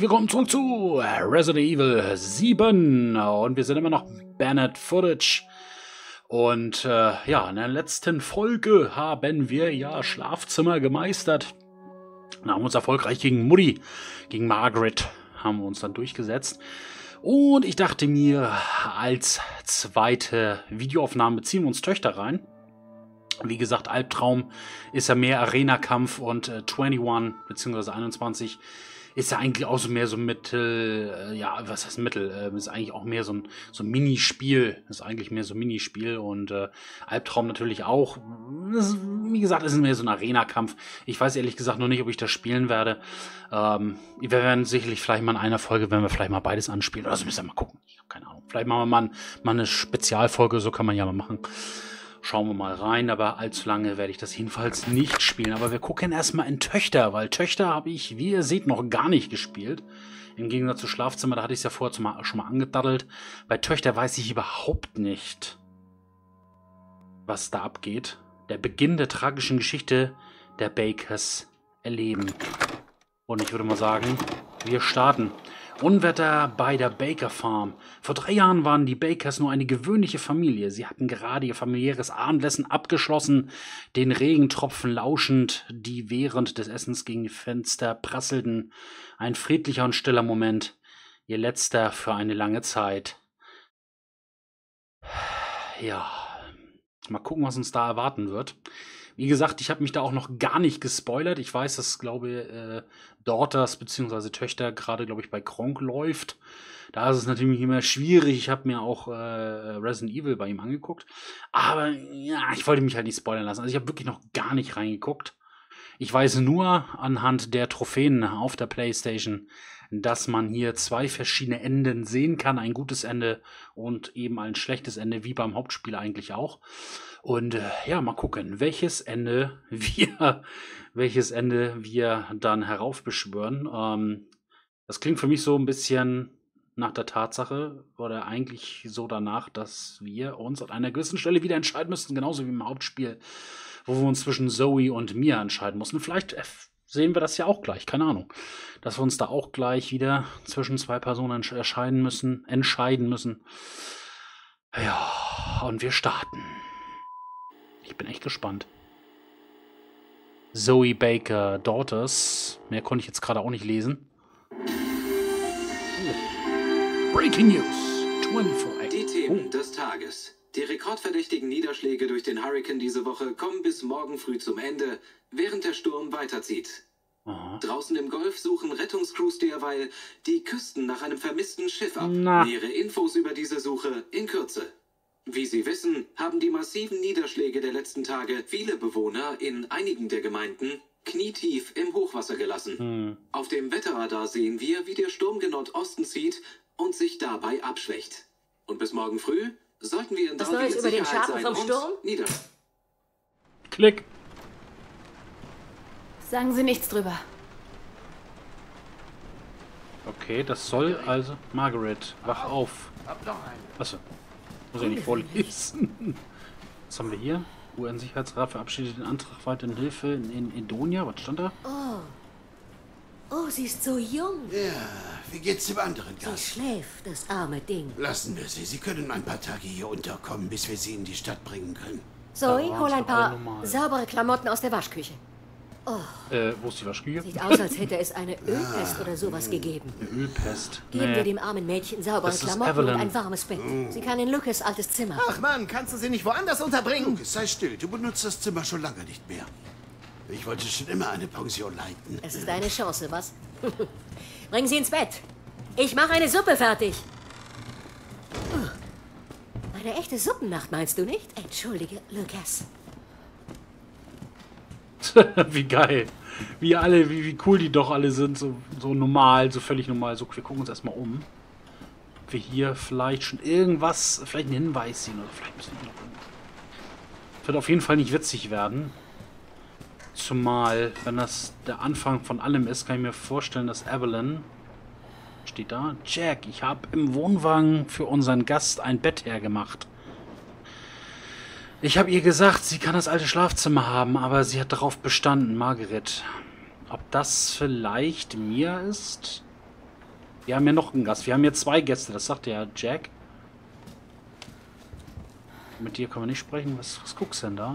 Willkommen zurück zu Resident Evil 7 und wir sind immer noch Bernard Footage. Und äh, ja, in der letzten Folge haben wir ja Schlafzimmer gemeistert. Wir haben uns erfolgreich gegen Mutti, gegen Margaret, haben wir uns dann durchgesetzt. Und ich dachte mir, als zweite Videoaufnahme ziehen wir uns Töchter rein. Wie gesagt, Albtraum ist ja mehr Arena-Kampf und äh, 21 bzw. 21 ist ja eigentlich auch so mehr so Mittel, äh, ja, was heißt Mittel? Äh, ist eigentlich auch mehr so ein, so ein Minispiel. Ist eigentlich mehr so ein Minispiel und äh, Albtraum natürlich auch. Ist, wie gesagt, ist mehr so ein Arena-Kampf. Ich weiß ehrlich gesagt noch nicht, ob ich das spielen werde. Ähm, wir werden sicherlich vielleicht mal in einer Folge, wenn wir vielleicht mal beides anspielen. Oder so müssen wir mal gucken. Ich habe keine Ahnung. Vielleicht machen wir mal, mal eine Spezialfolge, so kann man ja mal machen. Schauen wir mal rein, aber allzu lange werde ich das jedenfalls nicht spielen. Aber wir gucken erstmal in Töchter, weil Töchter habe ich, wie ihr seht, noch gar nicht gespielt. Im Gegensatz zu Schlafzimmer, da hatte ich es ja vorher schon mal angedaddelt. Bei Töchter weiß ich überhaupt nicht, was da abgeht. Der Beginn der tragischen Geschichte der Bakers erleben. Und ich würde mal sagen, wir starten. Unwetter bei der Baker Farm. Vor drei Jahren waren die Bakers nur eine gewöhnliche Familie. Sie hatten gerade ihr familiäres Abendessen abgeschlossen, den Regentropfen lauschend, die während des Essens gegen die Fenster prasselten. Ein friedlicher und stiller Moment. Ihr letzter für eine lange Zeit. Ja, mal gucken, was uns da erwarten wird. Wie gesagt, ich habe mich da auch noch gar nicht gespoilert. Ich weiß, dass, glaube äh, Daughters bzw. Töchter gerade, glaube ich, bei Kronk läuft. Da ist es natürlich immer schwierig. Ich habe mir auch äh, Resident Evil bei ihm angeguckt. Aber ja, ich wollte mich halt nicht spoilern lassen. Also ich habe wirklich noch gar nicht reingeguckt. Ich weiß nur anhand der Trophäen auf der PlayStation, dass man hier zwei verschiedene Enden sehen kann. Ein gutes Ende und eben ein schlechtes Ende, wie beim Hauptspiel eigentlich auch. Und äh, ja, mal gucken, welches Ende wir, welches Ende wir dann heraufbeschwören. Ähm, das klingt für mich so ein bisschen nach der Tatsache oder eigentlich so danach, dass wir uns an einer gewissen Stelle wieder entscheiden müssten, genauso wie im Hauptspiel, wo wir uns zwischen Zoe und Mia entscheiden mussten. Vielleicht äh, sehen wir das ja auch gleich, keine Ahnung. Dass wir uns da auch gleich wieder zwischen zwei Personen entscheiden müssen, entscheiden müssen. Ja, und wir starten. Ich bin echt gespannt. Zoe Baker Daughters. Mehr konnte ich jetzt gerade auch nicht lesen. Breaking News. 24 Die Themen oh. des Tages. Die rekordverdächtigen Niederschläge durch den Hurricane diese Woche kommen bis morgen früh zum Ende, während der Sturm weiterzieht. Aha. Draußen im Golf suchen Rettungscrews derweil die Küsten nach einem vermissten Schiff ab. Na. Nähere Infos über diese Suche in Kürze. Wie Sie wissen, haben die massiven Niederschläge der letzten Tage viele Bewohner in einigen der Gemeinden knietief im Hochwasser gelassen. Hm. Auf dem Wetterradar sehen wir, wie der Sturm gen Nordosten zieht und sich dabei abschwächt. Und bis morgen früh sollten wir in Was Neues über den Schaden vom Sturm? Nieder Klick. Sagen Sie nichts drüber. Okay, das soll also... Margaret, wach auf. Achso. Muss ich nicht vorlesen. Was haben wir hier? UN-Sicherheitsrat verabschiedet den Antrag weiterhin Hilfe in, in Edonia. Was stand da? Oh. Oh, sie ist so jung. Ja, wie geht's dem anderen Gast? Sie schläft, das arme Ding. Lassen wir sie. Sie können ein paar Tage hier unterkommen, bis wir sie in die Stadt bringen können. Zoe, hol ein paar saubere Klamotten aus der Waschküche. Oh. Äh, wo ist die Waschküche? Sieht aus, als hätte es eine Ölpest ah, oder sowas mh. gegeben. Eine Ölpest? Geben nee. wir dem armen Mädchen saubere Klamotten und ein warmes Bett. Mm. Sie kann in Lucas altes Zimmer. Ach Mann, kannst du sie nicht woanders unterbringen? Lucas, sei still. Du benutzt das Zimmer schon lange nicht mehr. Ich wollte schon immer eine Pension leiten. Es ist eine Chance, was? Bring sie ins Bett. Ich mache eine Suppe fertig. Eine echte Suppennacht, meinst du nicht? Entschuldige, Lucas. wie geil. Wie alle, wie, wie cool die doch alle sind. So, so normal, so völlig normal. So, wir gucken uns erstmal um. Ob wir hier vielleicht schon irgendwas, vielleicht einen Hinweis sehen. Oder vielleicht müssen wir noch Wird auf jeden Fall nicht witzig werden. Zumal, wenn das der Anfang von allem ist, kann ich mir vorstellen, dass Evelyn steht da. Jack, ich habe im Wohnwagen für unseren Gast ein Bett hergemacht. Ich habe ihr gesagt, sie kann das alte Schlafzimmer haben, aber sie hat darauf bestanden, Margaret. Ob das vielleicht Mia ist? Wir haben ja noch einen Gast. Wir haben hier zwei Gäste, das sagt ja Jack. Mit dir können wir nicht sprechen. Was, was guckst du denn da?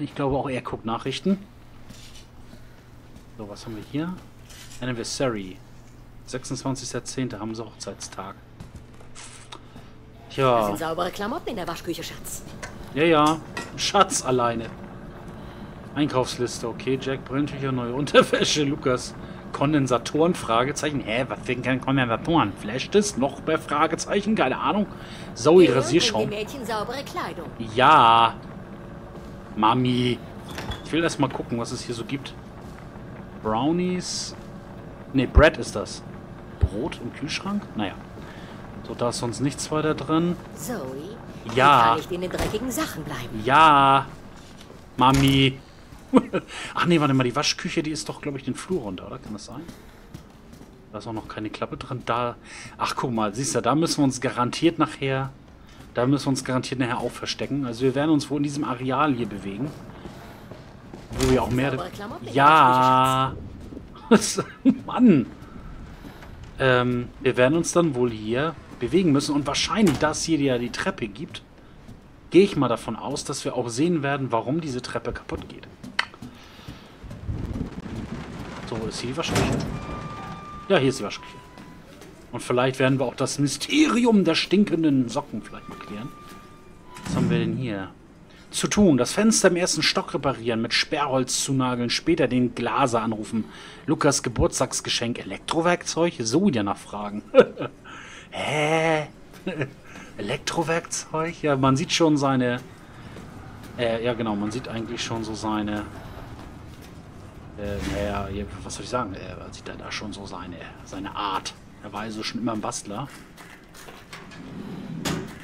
Ich glaube auch er guckt Nachrichten. So, was haben wir hier? Anniversary. 26.10. haben sie Hochzeitstag. Tja. Das sind saubere Klamotten in der Waschküche, Schatz. Ja, ja. Schatz alleine. Einkaufsliste. Okay, Jack, Brillentücher, neue Unterwäsche. Lukas, Kondensatoren, Fragezeichen. Hä, was für ein Kondensatoren? Flasht es noch bei Fragezeichen? Keine Ahnung. Zoe, Rasierschaum. Mädchen saubere Kleidung. Ja. Mami. Ich will erst mal gucken, was es hier so gibt. Brownies. Ne, Bread ist das. Brot im Kühlschrank? Naja. So, da ist sonst nichts weiter drin. Zoe, ja. kann ich in den dreckigen Sachen bleiben? Ja. Mami. Ach nee, warte mal, die Waschküche, die ist doch, glaube ich, den Flur runter, oder? Kann das sein? Da ist auch noch keine Klappe drin. Da. Ach, guck mal, siehst du, da müssen wir uns garantiert nachher. Da müssen wir uns garantiert nachher auch verstecken. Also wir werden uns wohl in diesem Areal hier bewegen. Wo wir auch mehr. Ja. Mann. Ähm, wir werden uns dann wohl hier bewegen müssen. Und wahrscheinlich, da es hier ja die Treppe gibt, gehe ich mal davon aus, dass wir auch sehen werden, warum diese Treppe kaputt geht. So, ist hier die Waschküche? Ja, hier ist die Waschküche. Und vielleicht werden wir auch das Mysterium der stinkenden Socken vielleicht mal klären. Was haben wir denn hier? Zu tun. Das Fenster im ersten Stock reparieren, mit Sperrholz zunageln, später den Glaser anrufen. Lukas Geburtstagsgeschenk, Elektrowerkzeug? So wieder nachfragen. Hä? Elektrowerkzeug? Ja, man sieht schon seine... Äh, ja genau, man sieht eigentlich schon so seine... Äh, naja, was soll ich sagen? Er sieht da, da schon so seine, seine Art. Er war also schon immer ein Bastler.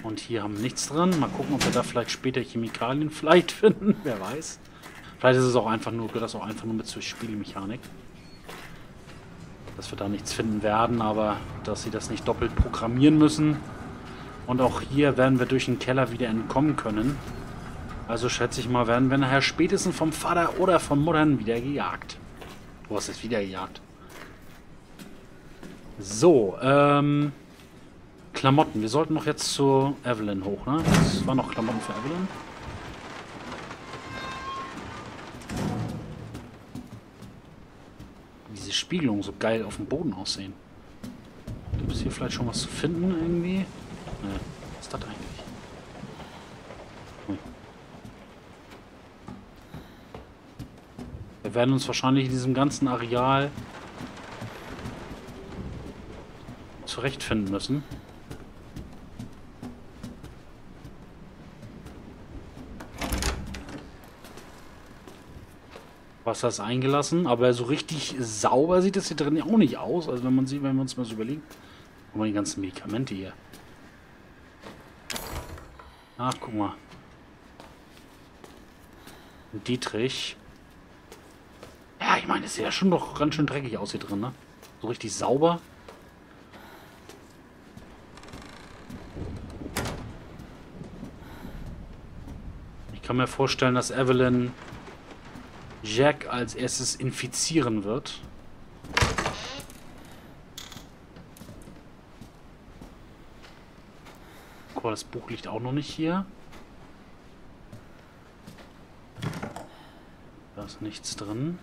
Und hier haben wir nichts dran. Mal gucken, ob wir da vielleicht später Chemikalien vielleicht finden. Wer weiß. Vielleicht ist es auch einfach nur, gehört das auch einfach nur mit zur Spielmechanik. Dass wir da nichts finden werden, aber dass sie das nicht doppelt programmieren müssen. Und auch hier werden wir durch den Keller wieder entkommen können. Also schätze ich mal, werden wir nachher spätestens vom Vater oder von Muttern wieder gejagt. Wo ist es wieder gejagt? So, ähm... Klamotten. Wir sollten noch jetzt zu Evelyn hoch, ne? Das war noch Klamotten für Evelyn. Diese Spiegelungen so geil auf dem Boden aussehen. Gibt es hier vielleicht schon was zu finden irgendwie? Ne, was ist das eigentlich? Hm. Wir werden uns wahrscheinlich in diesem ganzen Areal zurechtfinden müssen. Wasser ist eingelassen, aber so richtig sauber sieht das hier drin auch nicht aus. Also wenn man sieht, wenn wir uns mal so überlegen. Guck mal die ganzen Medikamente hier. Ach, guck mal. Dietrich. Ja, ich meine, es sieht ja schon doch ganz schön dreckig aus hier drin, ne? So richtig sauber. Kann mir vorstellen, dass Evelyn Jack als erstes infizieren wird. Guck das Buch liegt auch noch nicht hier. Da ist nichts drin.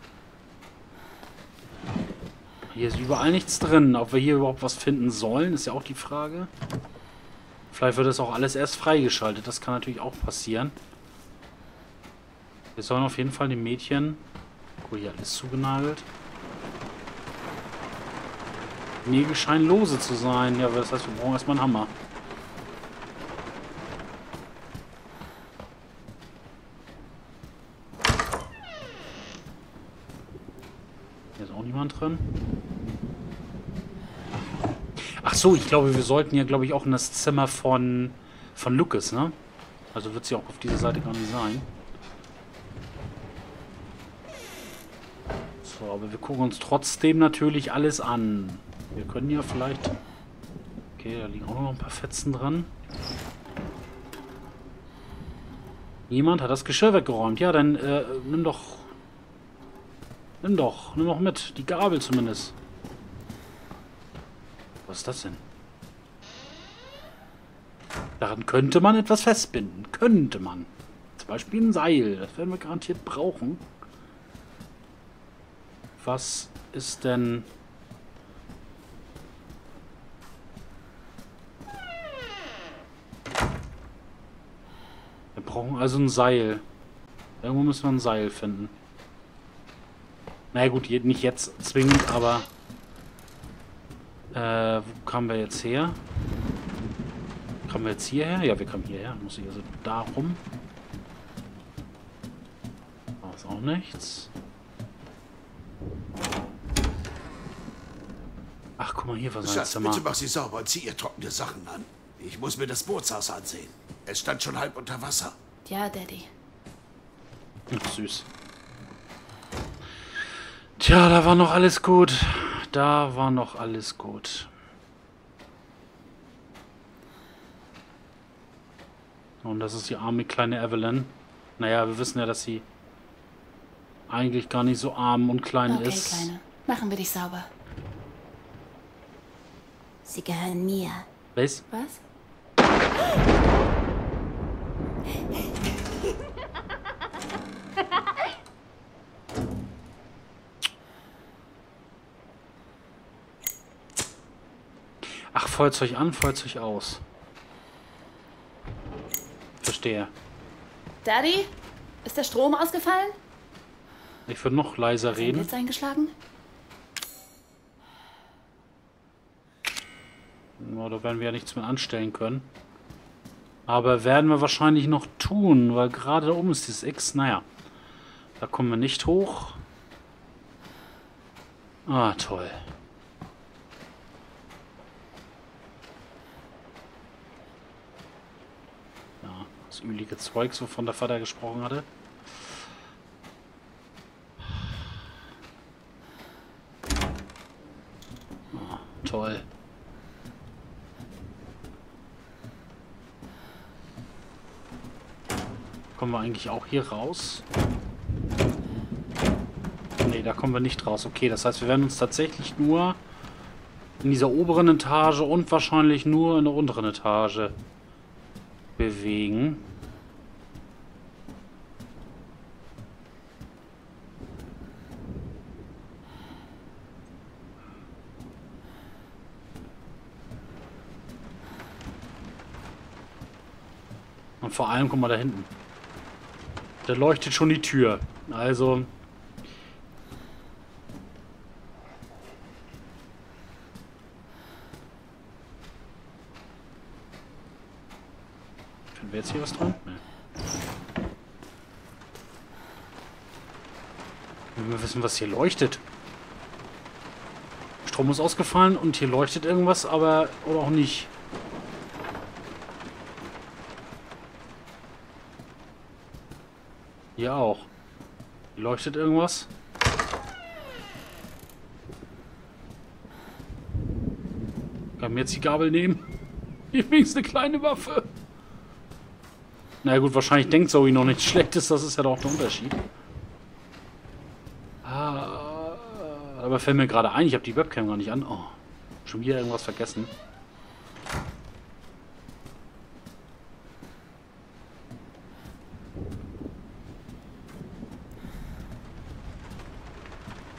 Hier ist überall nichts drin. Ob wir hier überhaupt was finden sollen, ist ja auch die Frage. Vielleicht wird das auch alles erst freigeschaltet. Das kann natürlich auch passieren. Wir sollen auf jeden Fall dem Mädchen... Guck, hier alles zugenagelt. Nägel scheinen lose zu sein. Ja, das heißt, wir brauchen erstmal einen Hammer. Hier ist auch niemand drin. Ach so, ich glaube, wir sollten ja, glaube ich, auch in das Zimmer von, von Lucas, ne? Also wird sie auch auf dieser Seite gar nicht sein. So, aber wir gucken uns trotzdem natürlich alles an. Wir können ja vielleicht... Okay, da liegen auch noch ein paar Fetzen dran. Jemand hat das Geschirr weggeräumt. Ja, dann äh, nimm doch... Nimm doch, nimm doch mit. Die Gabel zumindest. Was ist das denn? Daran könnte man etwas festbinden. Könnte man. Zum Beispiel ein Seil. Das werden wir garantiert brauchen. Was ist denn... Wir brauchen also ein Seil. Irgendwo müssen wir ein Seil finden. Na naja, gut, nicht jetzt zwingend, aber... Äh, wo kamen wir jetzt her? Kommen wir jetzt hierher? Ja, wir kommen hierher. Muss ich also darum. Da ist auch nichts. Ach, guck mal, hier war sein Schatz, Zimmer. bitte mach sie sauber und zieh ihr trockene Sachen an. Ich muss mir das Bootshaus ansehen. Es stand schon halb unter Wasser. Ja, Daddy. Ach, süß. Tja, da war noch alles gut. Da war noch alles gut. Und das ist die arme kleine Evelyn. Naja, wir wissen ja, dass sie eigentlich gar nicht so arm und klein okay, ist. Kleine. Machen wir dich sauber. Sie gehören mir. Was? Was? Ach, Feuerzeug an, Feuerzeug aus. Verstehe. Daddy? Ist der Strom ausgefallen? Ich würde noch leiser reden. Ist eingeschlagen? No, da werden wir ja nichts mehr anstellen können. Aber werden wir wahrscheinlich noch tun, weil gerade da oben ist dieses X. Naja, da kommen wir nicht hoch. Ah, toll. Das ölige Zeug, wovon der Vater gesprochen hatte. Oh, toll. Kommen wir eigentlich auch hier raus? Ne, da kommen wir nicht raus. Okay, das heißt, wir werden uns tatsächlich nur in dieser oberen Etage und wahrscheinlich nur in der unteren Etage bewegen. Vor allem, guck mal da hinten. Da leuchtet schon die Tür. Also... wir jetzt hier was dran? Nee. Wir wissen, was hier leuchtet. Strom ist ausgefallen und hier leuchtet irgendwas, aber oder auch nicht. Hier auch. Leuchtet irgendwas. Kann mir jetzt die Gabel nehmen? Hier wenigstens eine kleine Waffe. Na gut, wahrscheinlich denkt Zoe noch nichts Schlechtes, das ist ja doch der Unterschied. Ah, aber fällt mir gerade ein, ich habe die Webcam gar nicht an. Oh, schon wieder irgendwas vergessen.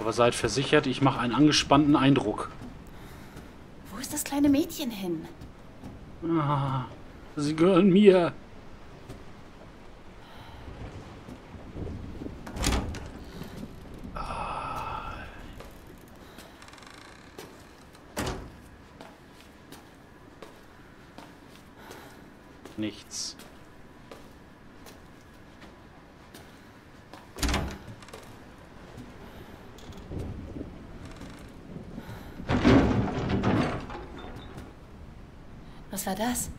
Aber seid versichert, ich mache einen angespannten Eindruck. Wo ist das kleine Mädchen hin? Ah, sie gehören mir. nichts. Was war das?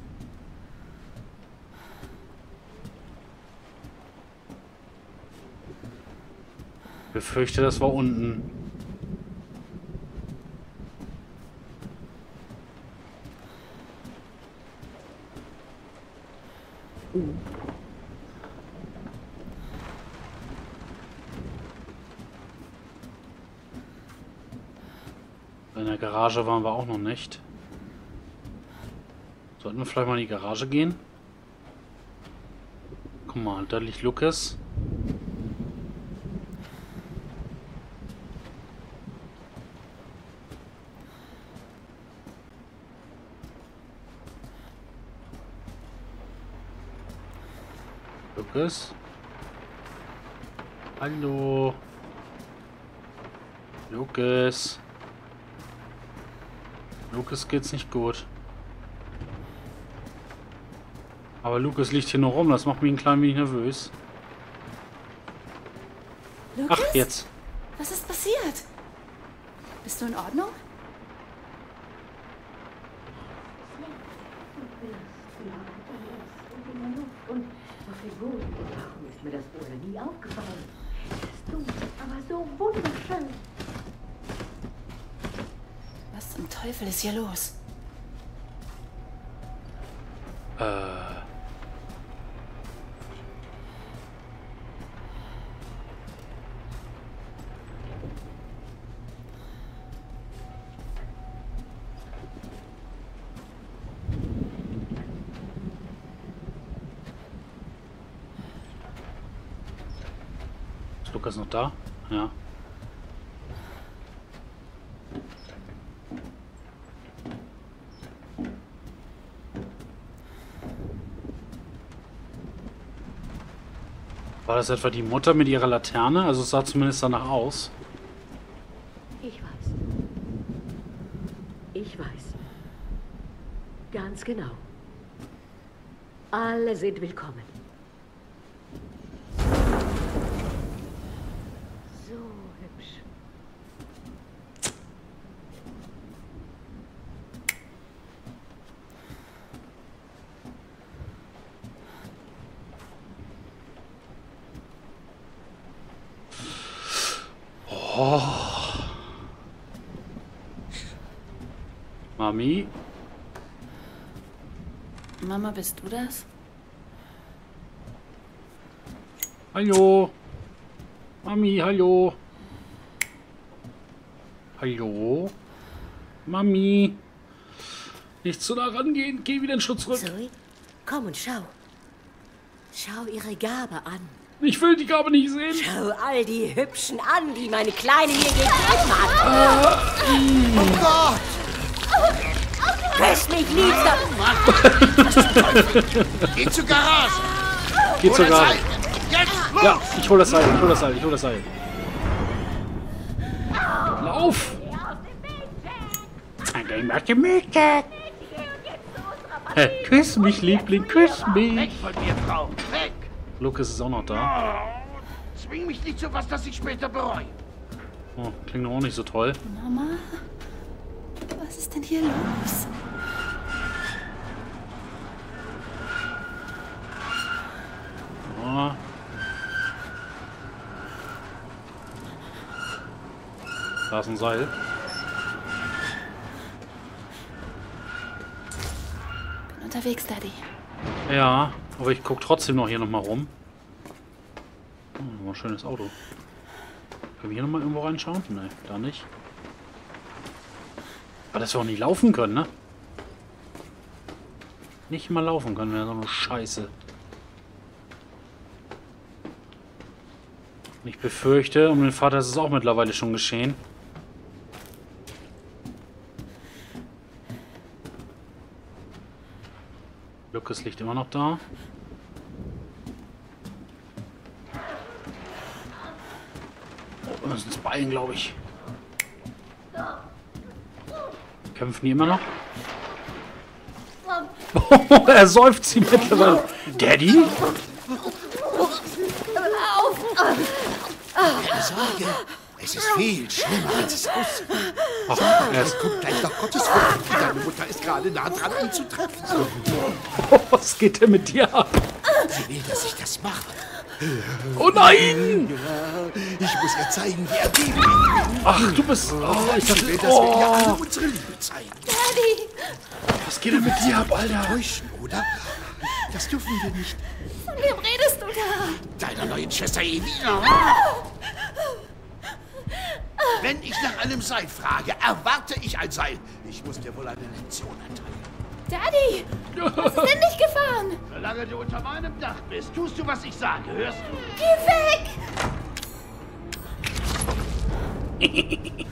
Ich befürchte, das war unten. In der Garage waren wir auch noch nicht. Sollten wir vielleicht mal in die Garage gehen? Guck mal, da liegt Lukas. Lukas? Hallo? Lukas? Lukas geht's nicht gut. Aber Lukas liegt hier nur rum, das macht mich ein klein wenig nervös. Lukas? Ach, jetzt. Was ist passiert? Bist du in Ordnung? Und auf dem Boden gebrochen ist mir das vorher nie aufgefallen. Es ist dunkel, aber so wunderschön. Was zum Teufel ist hier los? Äh. Ist Lukas noch da? Ja. War das etwa die Mutter mit ihrer Laterne? Also es sah zumindest danach aus. Ich weiß. Ich weiß. Ganz genau. Alle sind willkommen. So hübsch. Mami? Mama, bist du das? Hallo? Mami, hallo? Hallo? Mami? Nicht zu nah rangehen. Geh wieder einen Schritt zurück. Zoe, komm und schau. Schau ihre Gabe an. Ich will die Gabe nicht sehen. Schau all die Hübschen an, die meine Kleine hier gegeben hat. Oh Gott! Küss mich, Liebster. Geh zur Garage! Geh zur Garage. Seil! Jetzt! Los! Ja, ich hol das Seil, ich hol das Seil, ich hol das Seil. Lauf! Dann mach die. Hä, Küss mich, Liebling, küss mich. Weg von mir, Frau! Weg! Lukas ist auch noch da. Oh, zwing mich nicht zu was, das ich später bereue. Oh, klingt auch nicht so toll. Mama? Was ist denn hier los? Oh. Ist ein Seil. Bin unterwegs, Daddy. Ja, aber ich guck trotzdem noch hier nochmal rum. Oh, ein schönes Auto. Können wir hier nochmal irgendwo reinschauen? Nein, da nicht. Aber dass wir auch nicht laufen können, ne? Nicht mal laufen können wir, so eine Scheiße. Ich befürchte, um den Vater ist es auch mittlerweile schon geschehen. Lukas liegt immer noch da. Oh, müssen uns beeilen, glaube ich. Kämpfen die immer noch? er säuft sie mittlerweile. Daddy? Keine Sorge. Es ist viel schlimmer, als es aussieht. Ach, er ist, Guck gleich doch Gottes Willen. Deine Mutter ist gerade nah dran, ihn zu treffen. was geht denn mit dir ab? Sie will, dass ich das mache. Oh nein! Ich muss ihr zeigen, wie ergeben ich bin. Ach, du bist... Oh, ich Sie will, dachte... dass wir ihr alle Oh, unsere Liebe zeigen. Daddy! was geht denn mit dir ab, Alter? Täuschen, oder? Das dürfen wir nicht. Von wem redest du da? Deiner neuen Schwester Evi. Wenn ich nach einem Seil frage, erwarte ich ein Seil. Ich muss dir wohl eine Lektion erteilen. Daddy! Was ist denn nicht gefahren? Solange du unter meinem Dach bist, tust du, was ich sage, hörst du? Geh weg! ich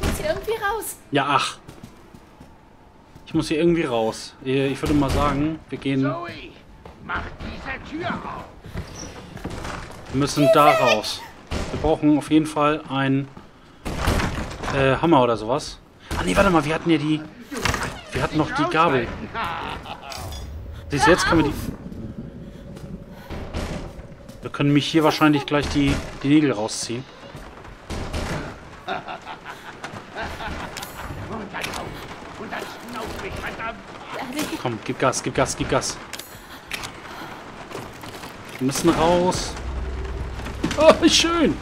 muss hier irgendwie raus. Ja, ach. Ich muss hier irgendwie raus. Ich würde mal sagen, wir gehen... Zoe, mach diese Tür auf. Wir müssen da raus. Wir brauchen auf jeden Fall einen äh, Hammer oder sowas. Ah nee, warte mal, wir hatten ja die... Wir hatten noch die Gabel. Siehst jetzt können wir die... Wir können mich hier wahrscheinlich gleich die, die Nägel rausziehen. Komm, gib Gas, gib Gas, gib Gas. Wir müssen raus. Oh, schön.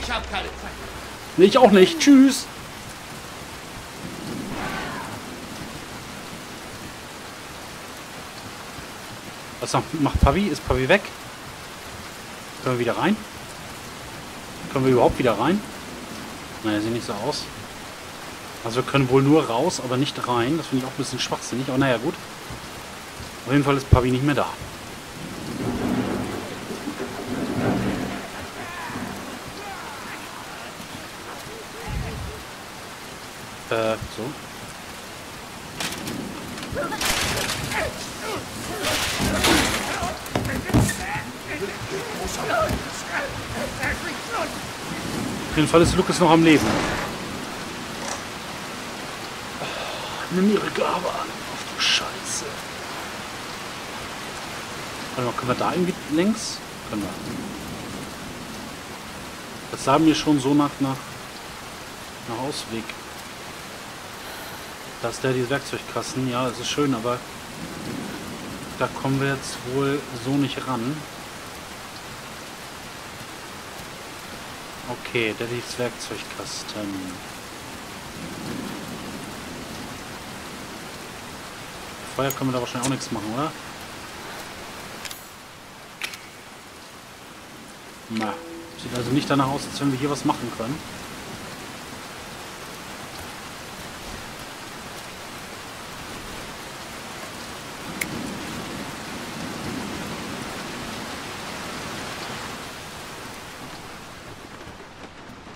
Ich hab keine Zeit. Nee, ich auch nicht. Tschüss. Was macht Pavi? Ist Pavi weg? Können wir wieder rein? Können wir überhaupt wieder rein? Naja, sieht nicht so aus. Also wir können wohl nur raus, aber nicht rein. Das finde ich auch ein bisschen schwachsinnig. Aber naja, gut. Auf jeden Fall ist Pavi nicht mehr da. Äh, so. Auf jeden Fall ist Lucas noch am Leben. Nimm ihre Gabe an. Auf die Scheiße. Warte mal, können wir da irgendwie längs? Können wir. Das sah mir schon so nach, nach, nach Ausweg. Da ist der die Werkzeugkasten. Ja, es ist schön, aber da kommen wir jetzt wohl so nicht ran. Okay, der ist Werkzeugkasten. Feuer können wir da wahrscheinlich auch nichts machen, oder? Na, sieht also nicht danach aus, als wenn wir hier was machen können.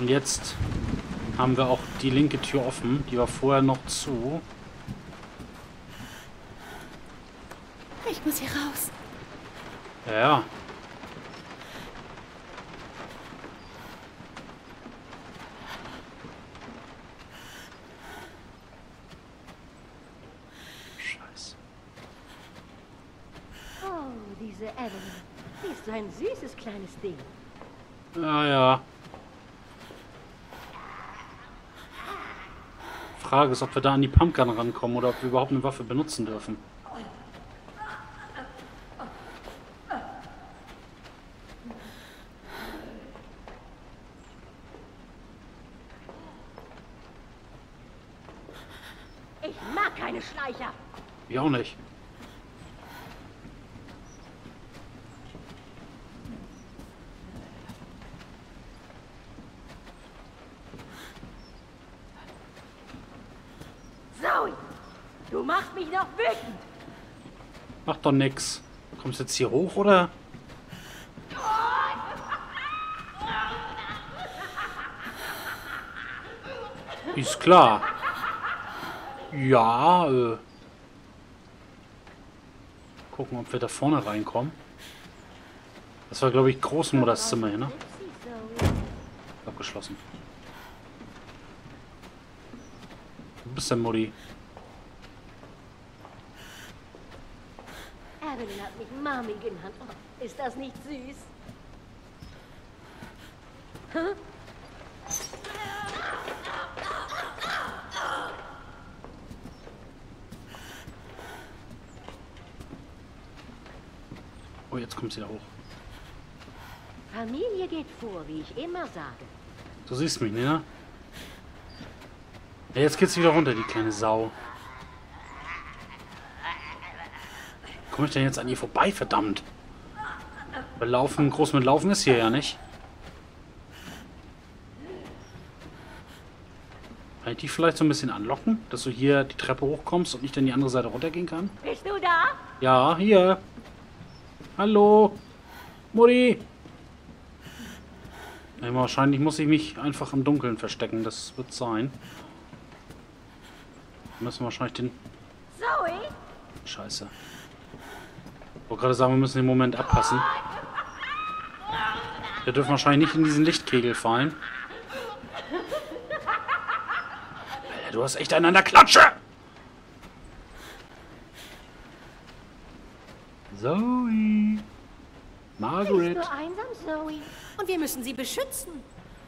Und jetzt haben wir auch die linke Tür offen. Die war vorher noch zu. Ich muss hier raus. Ja, ja. Scheiße. Oh, diese Evelyn. Die ist so ein süßes kleines Ding. Ja, ja. Frage ist, ob wir da an die Pumpgun rankommen oder ob wir überhaupt eine Waffe benutzen dürfen. Ich mag keine Schleicher. Ich auch nicht. Zoe, du machst mich noch wütend. Macht doch nix. Kommst du jetzt hier hoch, oder? Ist klar. Ja, äh. Gucken, ob wir da vorne reinkommen. Das war, glaube ich, Großmutters Zimmer hier, ne? Abgeschlossen. Du bist der Mutti. Evelyn Mami genannt. Oh, ist das nicht süß? Oh, jetzt kommt sie da hoch. Familie geht vor, wie ich immer sage. Du siehst mich, ne? Ja, jetzt geht's wieder runter, die kleine Sau. Komme ich denn jetzt an ihr vorbei, verdammt? Laufen, groß mit Laufen ist hier ja nicht. Kann ich ich die vielleicht so ein bisschen anlocken? Dass du hier die Treppe hochkommst und ich dann die andere Seite runtergehen kann? Bist du da? Ja, hier. Hallo. Mutti. Ja, wahrscheinlich muss ich mich einfach im Dunkeln verstecken. Das wird sein. Wir müssen wahrscheinlich den... Zoe? Scheiße. Ich wollte gerade sagen, wir müssen den Moment abpassen. Wir dürfen wahrscheinlich nicht in diesen Lichtkegel fallen. Alter, du hast echt einen an der Klatsche! Zoe. Margaret. Bist du einsam, Zoe? Und wir müssen sie beschützen.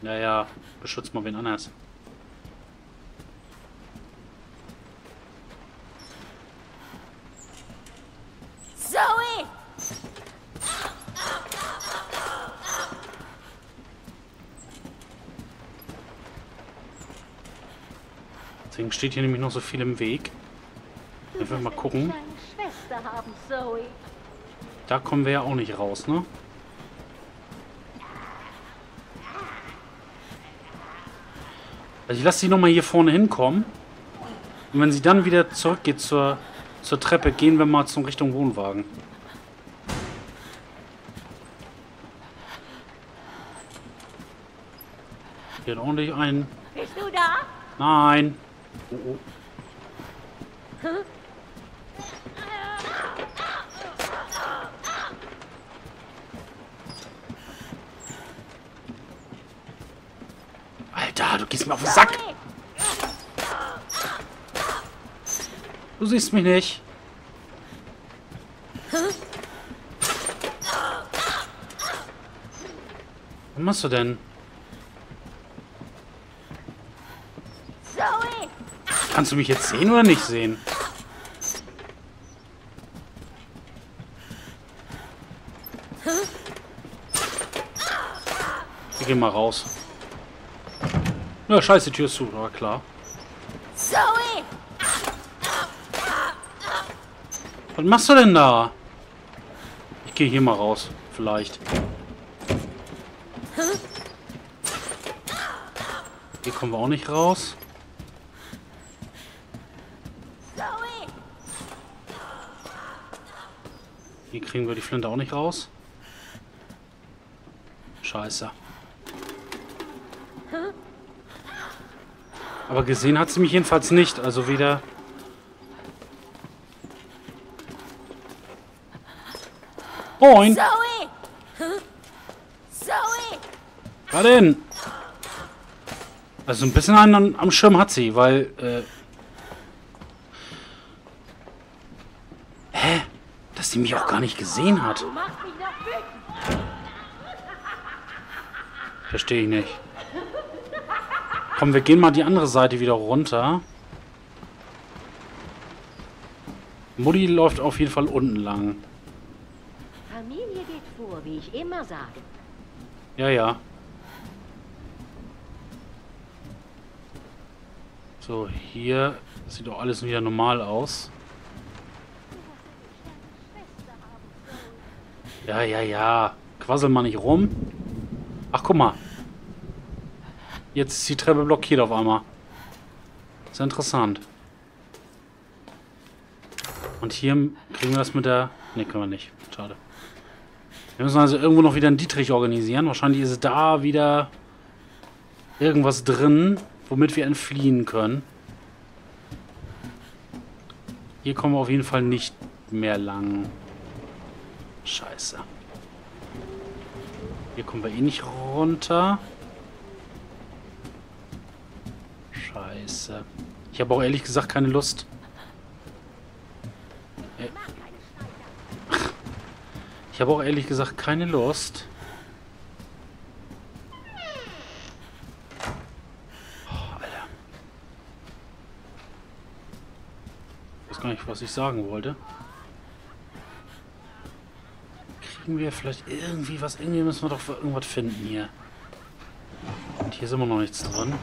Naja, beschützt mal wen anders. Zoe! Deswegen steht hier nämlich noch so viel im Weg. Einfach mal gucken. Da kommen wir ja auch nicht raus, ne? Also ich lasse sie nochmal hier vorne hinkommen. Und wenn sie dann wieder zurückgeht zur, zur Treppe, gehen wir mal zum Richtung Wohnwagen. Hier ordentlich einen. Bist du da? Nein. Oh, oh. Alter, du gehst mir auf den Sack. Zoe! Du siehst mich nicht. Was machst du denn? Kannst du mich jetzt sehen oder nicht sehen? Wir gehen mal raus. Na, scheiße, die Tür ist zu, war klar. Zoe! Was machst du denn da? Ich gehe hier mal raus, vielleicht. Hier kommen wir auch nicht raus. Hier kriegen wir die Flinte auch nicht raus. Scheiße. Aber gesehen hat sie mich jedenfalls nicht. Also weder... Moin! Zoe! Zoe! Was denn? Also ein bisschen einen am- Schirm hat sie, weil... Äh Hä? Dass sie mich auch gar nicht gesehen hat. Verstehe ich nicht. Komm, wir gehen mal die andere Seite wieder runter. Mutti läuft auf jeden Fall unten lang. Vor, wie ich immer sage. Ja, ja. So, hier sieht doch alles wieder normal aus. Ja, ja, ja. Quassel mal nicht rum. Ach, guck mal. Jetzt ist die Treppe blockiert auf einmal. Ist ja interessant. Und hier kriegen wir das mit der... Ne, können wir nicht. Schade. Wir müssen also irgendwo noch wieder einen Dietrich organisieren. Wahrscheinlich ist da wieder irgendwas drin, womit wir entfliehen können. Hier kommen wir auf jeden Fall nicht mehr lang. Scheiße. Hier kommen wir eh nicht runter. Scheiße. Ich habe auch ehrlich gesagt keine Lust. Ich habe auch ehrlich gesagt keine Lust. Oh, Alter. Ich weiß gar nicht, was ich sagen wollte. Kriegen wir vielleicht irgendwie was? Irgendwie müssen wir doch irgendwas finden hier. Und hier ist immer noch nichts drin.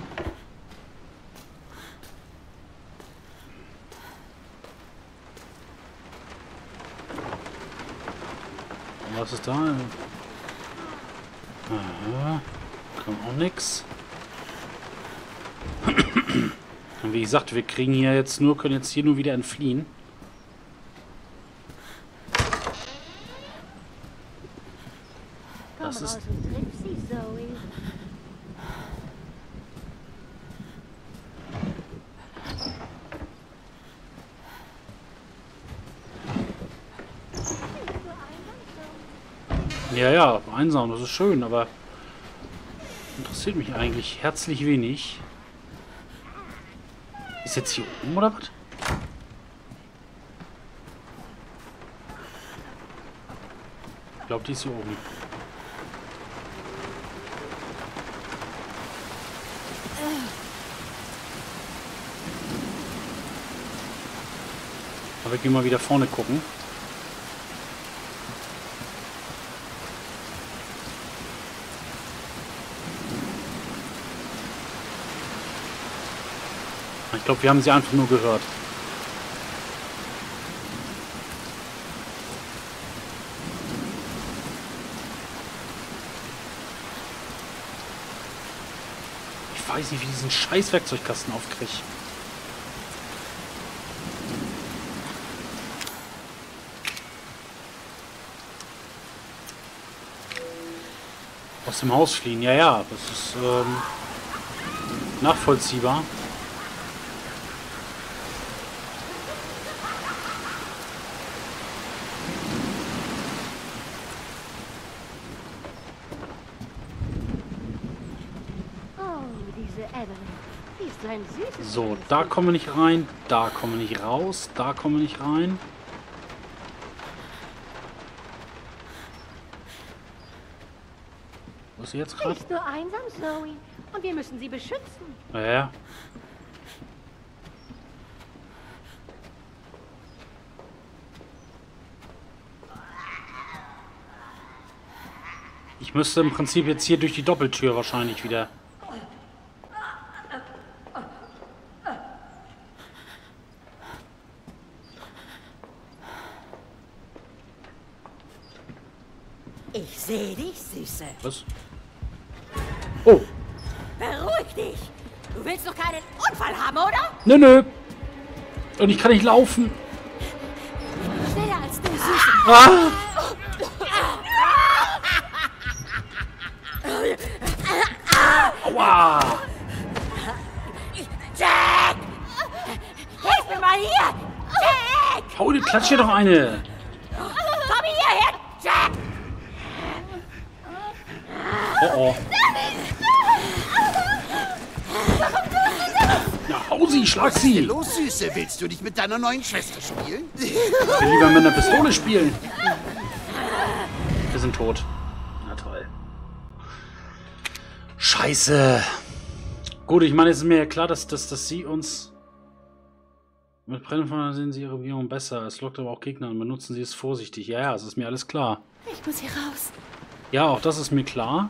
Was ist da? Aha. Kommt auch nix. Und wie gesagt, wir kriegen hier jetzt nur, können jetzt hier nur wieder entfliehen. Das ist Ja, ja, einsam, das ist schön, aber interessiert mich eigentlich herzlich wenig. Ist jetzt hier oben oder was? Ich glaube, die ist hier oben. Aber ich gehe mal wieder vorne gucken. Glaube, wir haben sie einfach nur gehört. Ich weiß nicht, wie ich diesen scheiß Werkzeugkasten aufkriege. Aus dem Haus fliehen, ja, ja, das ist ähm, nachvollziehbar. So, da kommen wir nicht rein, da kommen wir nicht raus, da kommen wir nicht rein. Wo ist sie jetzt gerade? Bist du einsam, Zoe? Und wir müssen sie beschützen. Ja, ja. Ich müsste im Prinzip jetzt hier durch die Doppeltür wahrscheinlich wieder. Ich sehe dich, Süße. Was? Oh. Beruhig dich. Du willst doch keinen Unfall haben, oder? Nö, nö. Und ich kann nicht laufen. Schneller als du, Süße. Ah! Aua! Jack! Hilf mir mal hier! Jack! Hau dir, klatsch dir doch eine. Komm hierher! Jack! Oh oh. Ja, hau sie, schlag sie. Los, Süße, willst du nicht mit deiner neuen Schwester spielen? Ich will lieber mit einer Pistole spielen. Wir sind tot. Na toll. Scheiße. Gut, ich meine, es ist mir ja klar, dass, dass, dass sie uns... Mit Brennfeuer sehen sie ihre Regierung besser. Es lockt aber auch Gegner an. Benutzen sie es vorsichtig. Ja, ja, es ist mir alles klar. Ich muss hier raus. Ja, auch das ist mir klar.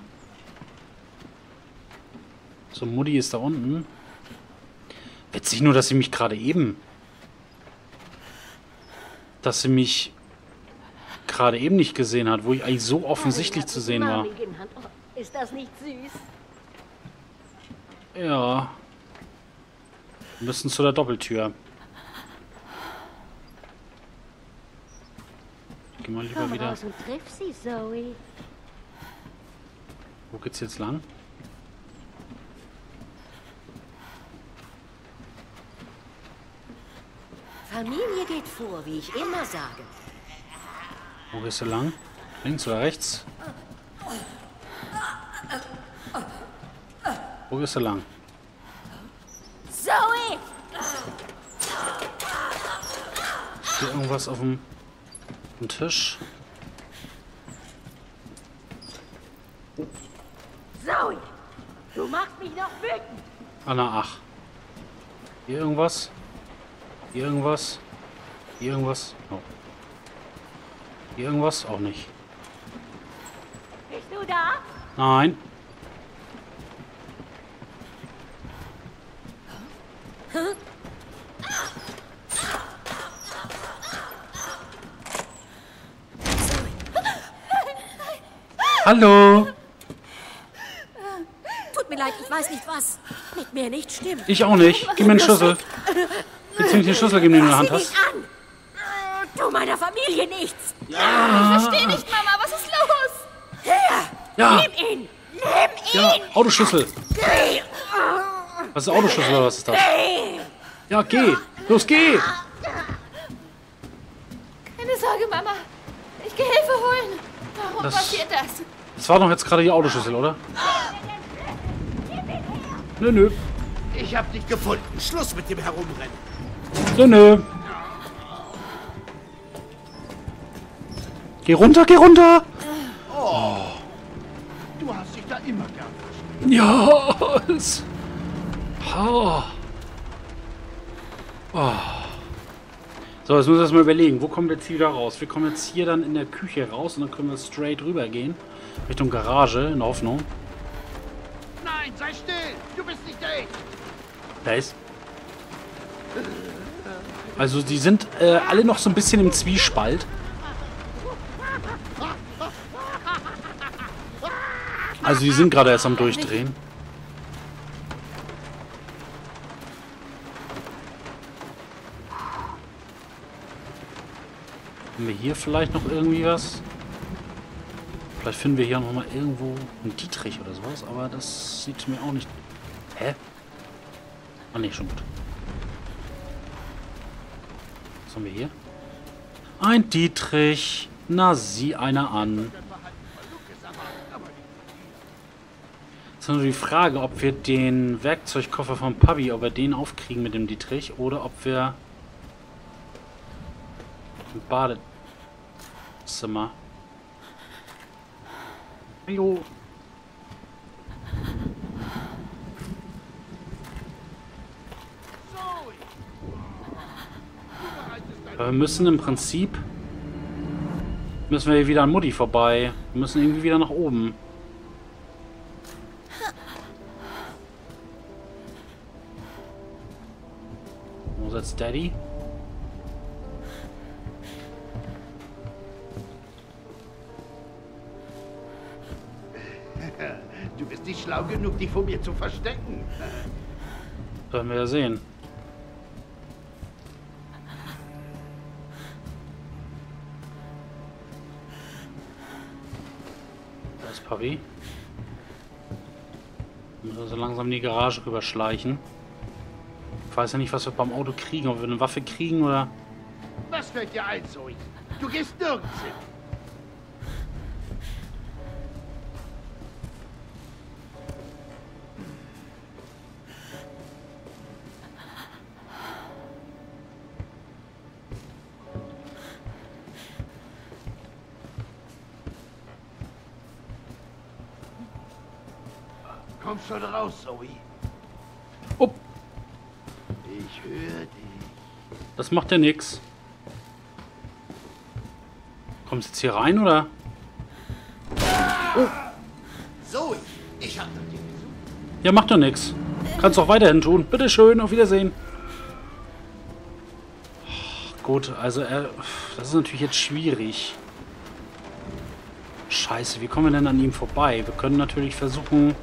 So, Mutti ist da unten. Witzig nur, dass sie mich gerade eben... Dass sie mich gerade eben nicht gesehen hat, wo ich eigentlich so offensichtlich zu sehen war. Ist das nicht süß? Ja. Wir müssen zu der Doppeltür. Geh mal lieber wieder. Wo geht's jetzt lang? Familie geht vor, wie ich immer sage. Wo gehst du lang? Links oder rechts? Wo gehst du lang? Zoe! Ist hier irgendwas auf dem, auf dem Tisch? Zoe! Du machst mich noch wütend. Ah, na, ach. Hier irgendwas? Irgendwas? Irgendwas? Oh. Hier irgendwas? Auch nicht. Bist du da? Nein. Hallo. Tut mir leid, ich Ich weiß nicht, was mit mir nicht stimmt. Ich auch nicht. Gib mir einen Schlüssel. Willst du nicht den Schlüssel geben, den du in der Hand hast? an! Tu meiner Familie nichts! Ich verstehe nicht, Mama. Was ist los? Ja, Nimm ihn! Nimm ihn! ja, Autoschlüssel. Was ist Autoschlüssel oder was ist das? Ja, geh. Los, geh. Keine Sorge, Mama. Ich gehe Hilfe holen. Warum Das- passiert das? Das war doch jetzt gerade die Autoschlüssel, oder? Nö, nö. Ich hab dich gefunden. Schluss mit dem Herumrennen. Nö, nö. Geh runter, geh runter. Du hast dich da immer gern. Ja, es. Ha. Oh. So, jetzt müssen wir erstmal überlegen, wo kommen wir jetzt hier wieder raus? Wir kommen jetzt hier dann in der Küche raus und dann können wir straight rüber gehen. Richtung Garage, in Hoffnung. Nein, sei still. Du bist nicht echt. Da ist. Also, die sind äh, alle noch so ein bisschen im Zwiespalt. Also, die sind gerade erst am Durchdrehen. Haben wir hier vielleicht noch irgendwie was? Vielleicht finden wir hier noch mal irgendwo einen Dietrich oder sowas, aber das sieht mir auch nicht... Hä? Ah ne, schon gut. Was haben wir hier? Ein Dietrich. Na, sieh einer an. Jetzt ist nur die Frage, ob wir den Werkzeugkoffer vom Pubby, ob wir den aufkriegen mit dem Dietrich oder ob wir im Badezimmer. Hallo. Aber wir müssen im Prinzip müssen wir hier wieder an Mutti vorbei. Wir müssen irgendwie wieder nach oben. Wo ist jetzt Daddy? Du bist nicht schlau genug, dich vor mir zu verstecken. Werden wir ja sehen. Wir müssen so langsam in die Garage rüberschleichen. Ich weiß ja nicht, was wir beim Auto kriegen. Ob wir eine Waffe kriegen oder... Was fällt dir ein, Zoe? Du gehst nirgends hin. Komm schon raus, Zoe. Oh, Ich höre dich. das macht ja nix. Kommst du jetzt hier rein, oder? Zoe, ich hab nach dir gesucht. Ja, macht doch nix. Kannst auch weiterhin tun. Bitteschön, auf Wiedersehen. Gut, also er, das ist natürlich jetzt schwierig. Scheiße, wie kommen wir denn an ihm vorbei? Wir können natürlich versuchen,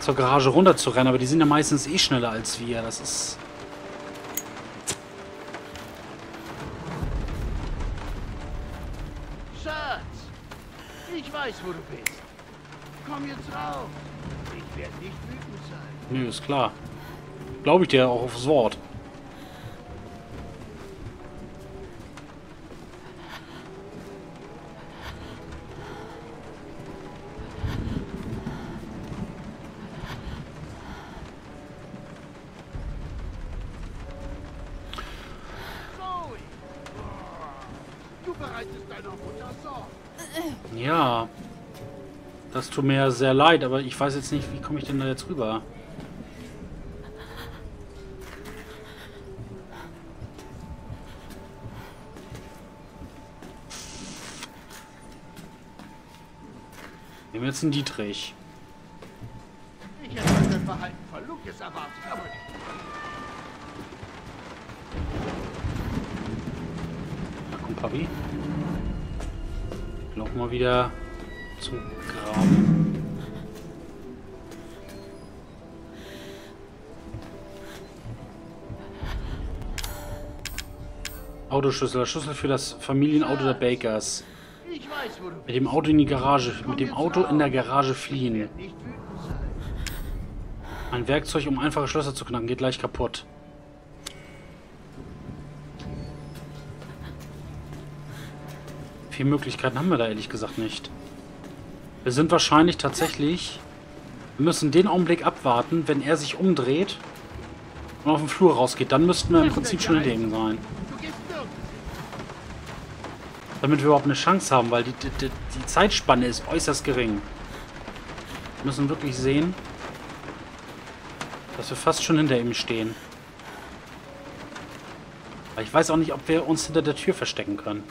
zur Garage runter zu rennen, aber die sind ja meistens eh schneller als wir. Das ist... Schatz, ich weiß, wo du bist. Komm jetzt raus. Ich werde nicht wütend sein. Nö, ist klar. Glaube ich dir auch aufs Wort. Tut mir sehr leid, aber ich weiß jetzt nicht, wie komme ich denn da jetzt rüber? Nehmen wir jetzt einen Dietrich. Ich hätte das Verhalten von Lucas erwartet, aber nicht. Da kommt Papi. Wieder zu graben. Autoschlüssel, Schlüssel für das Familienauto der Bakers. Mit dem Auto in die Garage, mit dem Auto in der Garage fliehen. Ein Werkzeug, um einfache Schlösser zu knacken, geht gleich kaputt. Vier Möglichkeiten haben wir da ehrlich gesagt nicht. Wir sind wahrscheinlich tatsächlich... Wir müssen den Augenblick abwarten, wenn er sich umdreht und auf den Flur rausgeht. Dann müssten wir im Prinzip schon hinter ihm sein. Damit wir überhaupt eine Chance haben, weil die, die, die Zeitspanne ist äußerst gering. Wir müssen wirklich sehen, dass wir fast schon hinter ihm stehen. Aber ich weiß auch nicht, ob wir uns hinter der Tür verstecken können.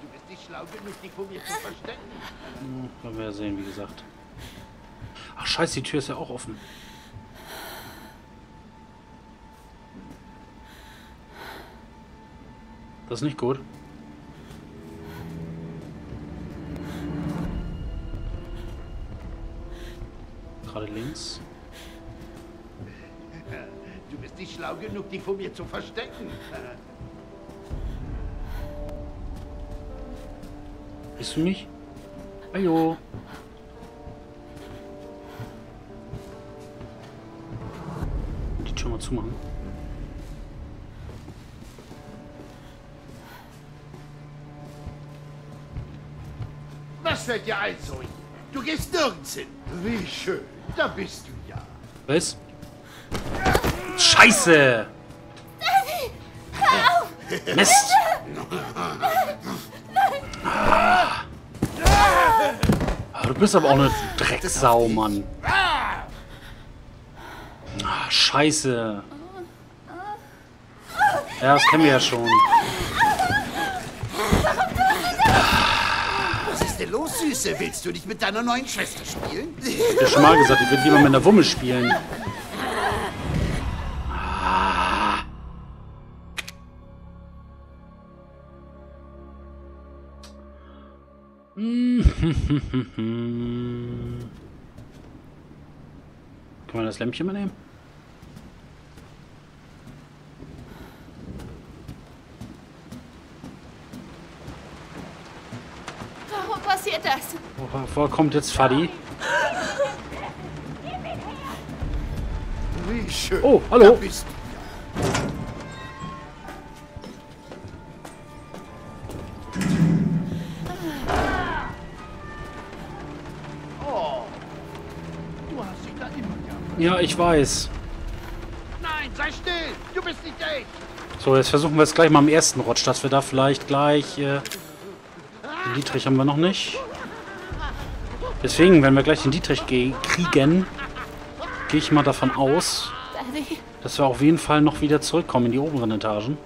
Du bist nicht schlau genug, dich vor mir zu verstecken. Werden wir ja sehen, wie gesagt. Ach scheiße, die Tür ist ja auch offen. Das ist nicht gut. Gerade links. Du bist nicht schlau genug, dich vor mir zu verstecken. Bist du mich? Hallo. Die Tür mal zumachen. Was fällt dir ein, Zoe? Du gehst nirgends hin. Wie schön. Da bist du ja. Was? Scheiße! Mist! Ah. Ah, Du bist aber auch eine Drecksau, Mann. Ah, scheiße. Ja, das kennen wir ja schon. Was ist denn los, Süße? Willst du nicht mit deiner neuen Schwester spielen? Ich hab dir schon mal gesagt, ich würde lieber mit einer Wumme spielen. Ah. Können wir das Lämpchen mal nehmen? Warum passiert das? Woher woher kommt jetzt Fadi? Wie schön. Oh, hallo. Ja, ich weiß. Nein, sei still. Du bist nicht echt. So, jetzt versuchen wir es gleich mal im ersten Rutsch, dass wir da vielleicht gleich... Äh, den Dietrich haben wir noch nicht. Deswegen, wenn wir gleich den Dietrich ge- kriegen, gehe ich mal davon aus, dass wir auf jeden Fall noch wieder zurückkommen in die oberen Etagen.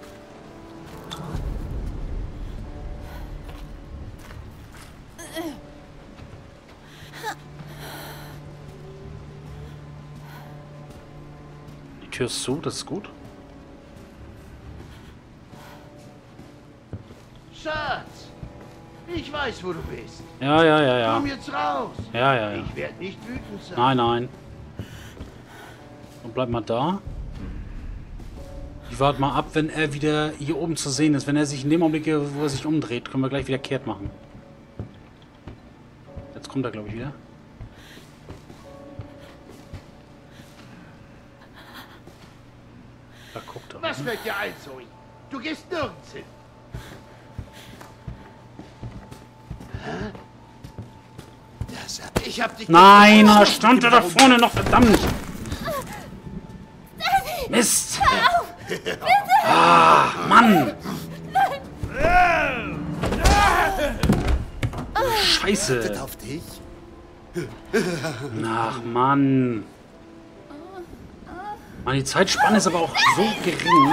Tür zu, das ist gut. Schatz. Ich weiß, wo du bist. Ja, ja, ja, ja. Komm jetzt raus. Ja, ja, ja. Ich werde nicht wütend sein. Nein, nein. Und bleib mal da. Ich warte mal ab, wenn er wieder hier oben zu sehen ist. Wenn er sich in dem Augenblick, wo er sich umdreht, können wir gleich wieder kehrt machen. Jetzt kommt er, glaube ich, wieder. Was fällt dir ein, Zoe? Du gehst nirgends hin. Das, ich hab dich... Nein, da stand er da vorne noch, verdammt! Mist! Ah, Mann! Scheiße! auf dich. Ach, Mann! Mann, die Zeitspanne ist aber auch so gering.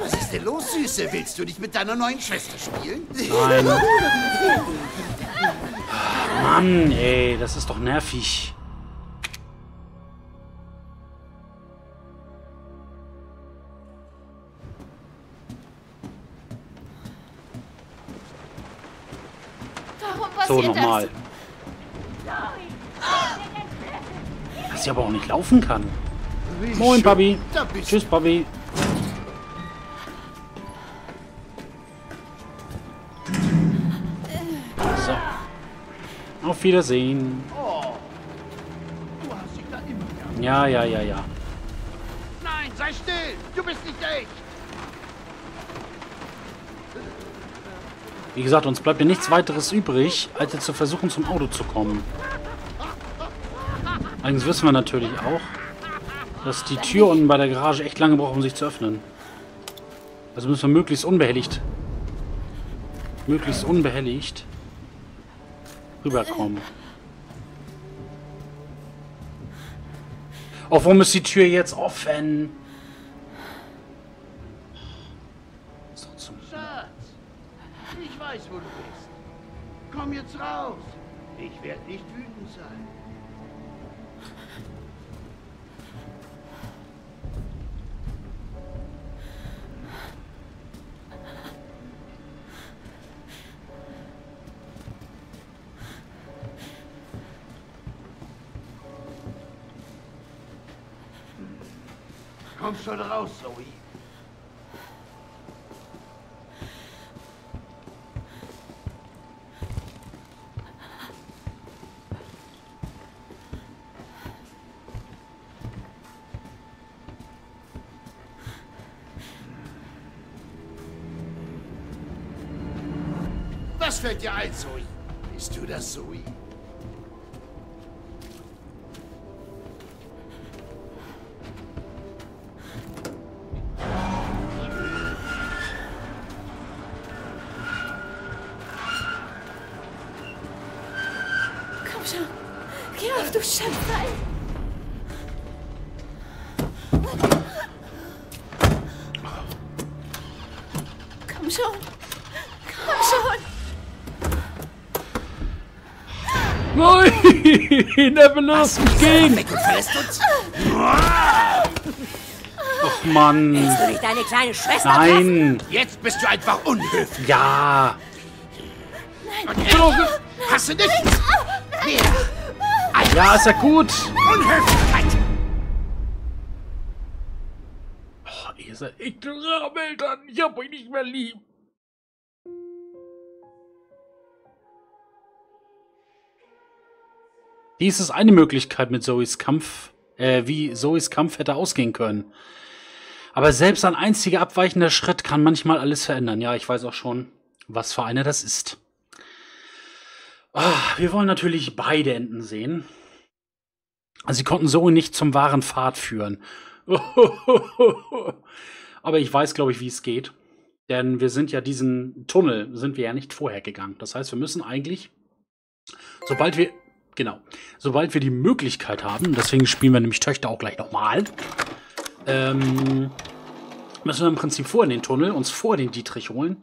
Was ist denn los, Süße? Willst du nicht mit deiner neuen Schwester spielen? Nein. Mann, ey, das ist doch nervig. warum So, nochmal. Dass sie aber auch nicht laufen kann. Wie Moin, Bobby. Tschüss, Bobby. So. Auf Wiedersehen. Ja, ja, ja, ja. Nein, sei still! Du bist nicht echt! Wie gesagt, uns bleibt ja nichts weiteres übrig, als zu versuchen, zum Auto zu kommen. Allerdings wissen wir natürlich auch, dass die Tür unten bei der Garage echt lange braucht, um sich zu öffnen. Also müssen wir möglichst unbehelligt, möglichst unbehelligt rüberkommen. Auch warum ist die Tür jetzt offen? Schatz, ich weiß, wo du bist. Komm jetzt raus. Ich werde nicht wütend sein. Schon raus, Zoe. Was fällt dir ein, Zoe? Bist du das, Zoe? Nein, er lass mich gehen. Och Mann. Willst du nicht deine kleine Schwester Nein. Treffen? Jetzt bist du einfach unhöflich. Ja. Nein. Hast du nicht? Wer? Ja, ist ja gut. Unhöflichkeit. Oh, ihr seid echt Eltern. Ich hab euch nicht mehr lieb. Dies ist eine Möglichkeit mit Zoes Kampf, äh, wie Zoes Kampf hätte ausgehen können. Aber selbst ein einziger abweichender Schritt kann manchmal alles verändern. Ja, ich weiß auch schon, was für eine das ist. Ah, wir wollen natürlich beide Enden sehen. Sie konnten Zoe nicht zum wahren Pfad führen. Aber ich weiß, glaube ich, wie es geht. Denn wir sind ja diesen Tunnel, sind wir ja nicht vorher gegangen. Das heißt, wir müssen eigentlich, sobald wir Genau. Sobald wir die Möglichkeit haben, deswegen spielen wir nämlich Töchter auch gleich nochmal, ähm, müssen wir im Prinzip vor in den Tunnel, uns vor den Dietrich holen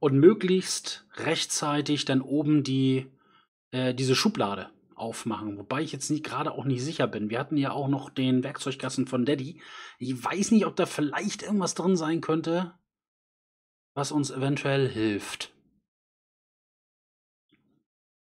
und möglichst rechtzeitig dann oben die, äh, diese Schublade aufmachen. Wobei ich jetzt gerade auch nicht sicher bin. Wir hatten ja auch noch den Werkzeugkasten von Daddy. Ich weiß nicht, ob da vielleicht irgendwas drin sein könnte, was uns eventuell hilft.